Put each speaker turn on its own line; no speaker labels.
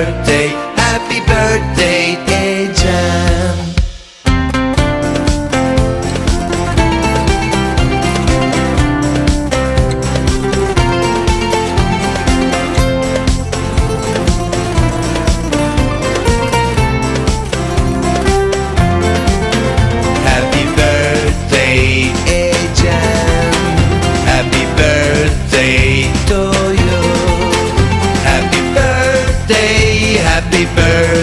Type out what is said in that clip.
birthday. First.